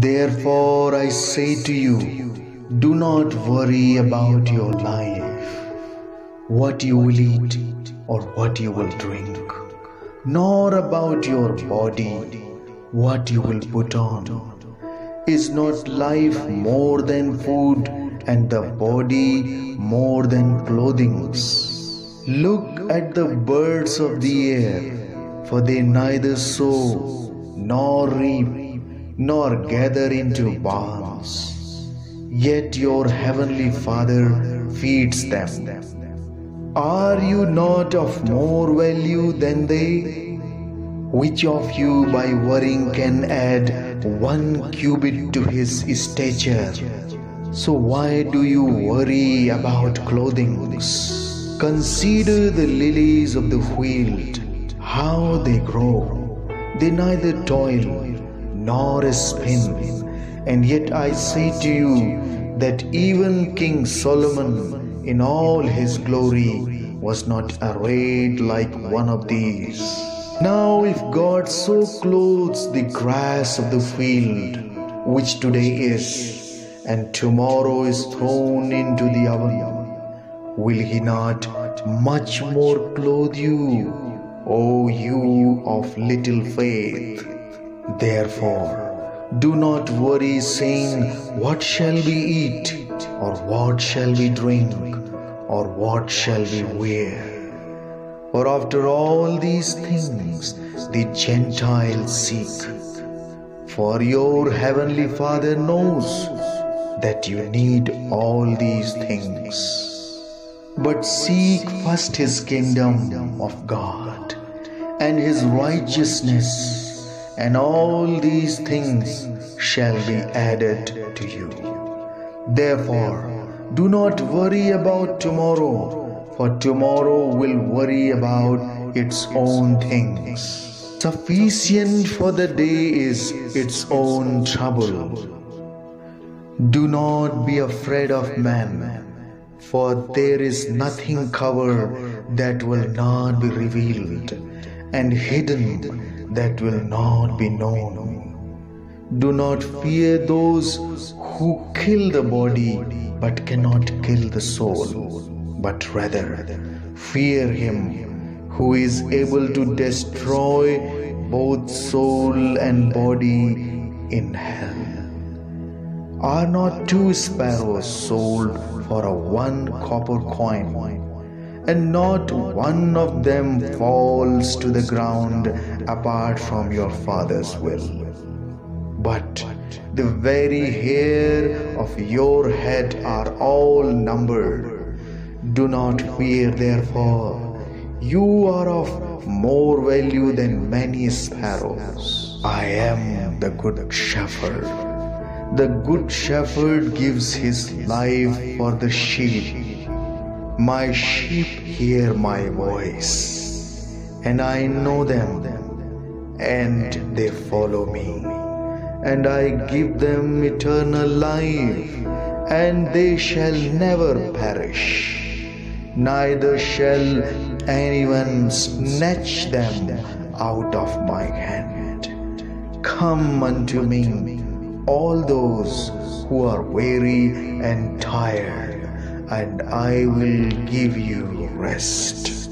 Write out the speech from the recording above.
Therefore, I say to you, do not worry about your life, what you will eat or what you will drink, nor about your body, what you will put on. Is not life more than food and the body more than clothing? Look at the birds of the air, for they neither sow nor reap nor gather into barns, yet your heavenly Father feeds them. Are you not of more value than they? Which of you by worrying can add one cubit to his stature? So why do you worry about clothing? Consider the lilies of the field, how they grow. They neither toil nor a spin. And yet I say to you that even King Solomon in all his glory was not arrayed like one of these. Now, if God so clothes the grass of the field, which today is, and tomorrow is thrown into the oven, will He not much more clothe you, O you of little faith? Therefore, do not worry, saying, What shall we eat? Or what shall we drink? Or what shall we wear? For after all these things the Gentiles seek. For your heavenly Father knows that you need all these things. But seek first his kingdom of God and his righteousness and all these things shall be added to you. Therefore, do not worry about tomorrow, for tomorrow will worry about its own things. Sufficient for the day is its own trouble. Do not be afraid of man, for there is nothing covered that will not be revealed, and hidden that will not be known. Do not fear those who kill the body but cannot kill the soul, but rather fear him who is able to destroy both soul and body in hell. Are not two sparrows sold for a one copper coin? And not one of them falls to the ground apart from your Father's will. But the very hair of your head are all numbered. Do not fear, therefore, you are of more value than many sparrows. I am the good shepherd. The good shepherd gives his life for the sheep. My sheep hear my voice, and I know them, and they follow me. And I give them eternal life, and they shall never perish, neither shall anyone snatch them out of my hand. Come unto me, all those who are weary and tired and I will give you rest.